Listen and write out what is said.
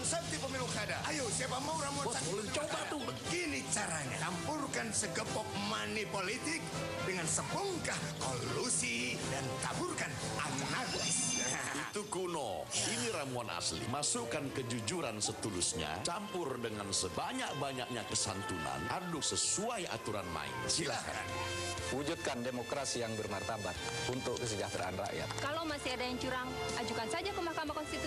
konsepti pemilu kada. Ayo, siapa mau ramuan Bos, sakti boleh coba kada? tuh. Begini caranya. Campurkan segepok money politik dengan sebongkah kolusi dan taburkan anarkis. Itu kuno. Ini ramuan asli. Masukkan kejujuran setulusnya, campur dengan sebanyak-banyaknya kesantunan, aduk sesuai aturan main. Silakan. Wujudkan demokrasi yang bermartabat untuk kesejahteraan rakyat. Kalau masih ada yang curang, ajukan saja ke Mahkamah Konstitusi.